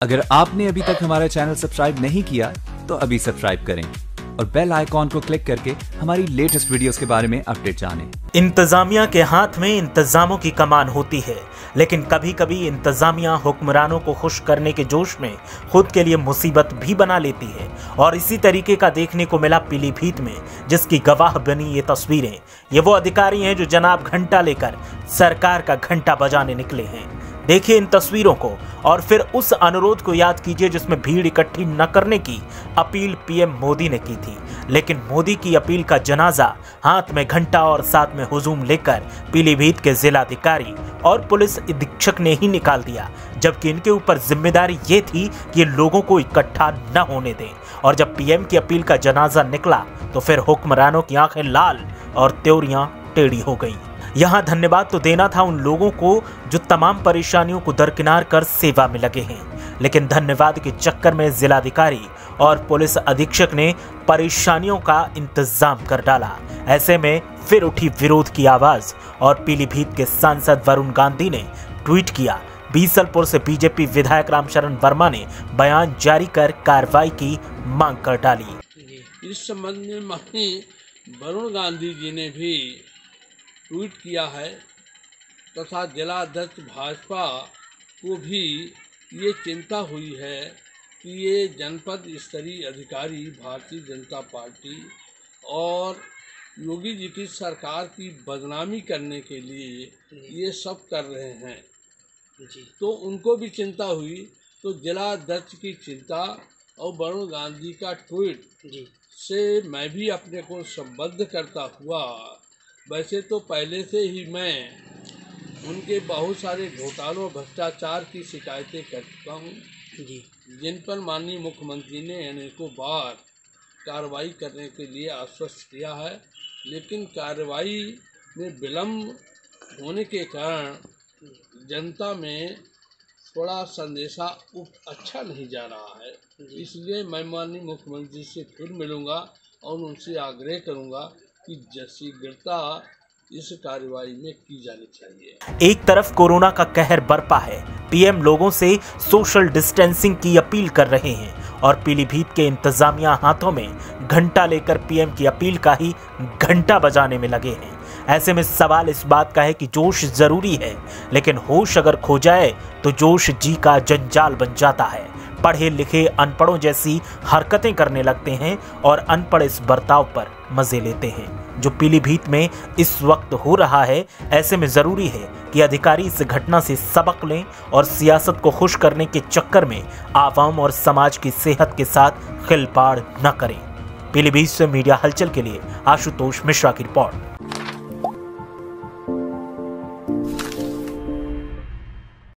अगर आपने अभी तक हमारा चैनल सब्सक्राइब नहीं किया तो अभी सब्सक्राइब करें और बेल आइकॉन को क्लिक करके हमारी लेटेस्ट वीडियोस के बारे में अपडेट जानें। इंतजामिया के हाथ में इंतजामों की कमान होती है, लेकिन कभी कभी इंतजामिया हुक्मरानों को खुश करने के जोश में खुद के लिए मुसीबत भी बना लेती है और इसी तरीके का देखने को मिला पीलीभीत में, जिसकी गवाह बनी ये तस्वीरें ये वो अधिकारी हैं जो जनाब घंटा लेकर सरकार का घंटा बजाने निकले हैं देखिए इन तस्वीरों को और फिर उस अनुरोध को याद कीजिए जिसमें भीड़ इकट्ठी न करने की अपील पीएम मोदी ने की थी। लेकिन मोदी की अपील का जनाजा हाथ में घंटा और साथ में हुजूम लेकर पीलीभीत के जिलाधिकारी और पुलिस अधीक्षक ने ही निकाल दिया, जबकि इनके ऊपर ज़िम्मेदारी ये थी कि लोगों को इकट्ठा न होने दें। और जब पीएम की अपील का जनाजा निकला तो फिर हुक्मरानों की आँखें लाल और त्योरियाँ टेढ़ी हो गईं। यहाँ धन्यवाद तो देना था उन लोगों को जो तमाम परेशानियों को दरकिनार कर सेवा में लगे हैं। लेकिन धन्यवाद के चक्कर में जिलाधिकारी और पुलिस अधीक्षक ने परेशानियों का इंतज़ाम कर डाला। ऐसे में फिर उठी विरोध की आवाज़ और पीलीभीत के सांसद वरुण गांधी ने ट्वीट किया। बीसलपुर से बीजेपी विधायक रामशरण वर्मा ने बयान जारी कर कार्रवाई की मांग कर डाली। इस संबंध में वरुण गांधी जी ने भी ट्वीट किया है तथा जिला अध्यक्ष भाजपा को भी ये चिंता हुई है कि ये जनपद स्तरीय अधिकारी भारतीय जनता पार्टी और योगी जी की सरकार की बदनामी करने के लिए ये सब कर रहे हैं। जी। तो उनको भी चिंता हुई तो जिला अध्यक्ष की चिंता और वरुण गांधी का ट्वीट जी। से मैं भी अपने को संबद्ध करता हुआ वैसे तो पहले से ही मैं उनके बहुत सारे घोटालों भ्रष्टाचार की शिकायतें कर चुका हूँ। जी। जिन पर माननीय मुख्यमंत्री ने अनेकों बार कार्रवाई करने के लिए आश्वस्त किया है लेकिन कार्रवाई में विलम्ब होने के कारण जनता में थोड़ा संदेशा उप अच्छा नहीं जा रहा है। इसलिए मैं माननीय मुख्यमंत्री से फिर मिलूँगा और उनसे आग्रह करूँगा कि ज- शीघ्रता इस कार्रवाई में की जानी चाहिए। एक तरफ़ कोरोना का कहर बरपा है, पीएम लोगों से सोशल डिस्टेंसिंग की अपील कर रहे हैं और पीलीभीत के इंतजामिया हाथों में घंटा लेकर पीएम की अपील का ही घंटा बजाने में लगे हैं। ऐसे में सवाल इस बात का है कि जोश ज़रूरी है, लेकिन होश अगर खो जाए तो जोश जी का जंजाल बन जाता है। पढ़े लिखे अनपढ़ों जैसी हरकतें करने लगते हैं और अनपढ़ इस बर्ताव पर मज़े लेते हैं। जो पीलीभीत में इस वक्त हो रहा है, ऐसे में ज़रूरी है कि अधिकारी इस घटना से सबक लें और सियासत को खुश करने के चक्कर में आवाम और समाज की सेहत के साथ खिलवाड़ न करें। पीलीभीत से मीडिया हलचल के लिए आशुतोष मिश्रा की रिपोर्ट।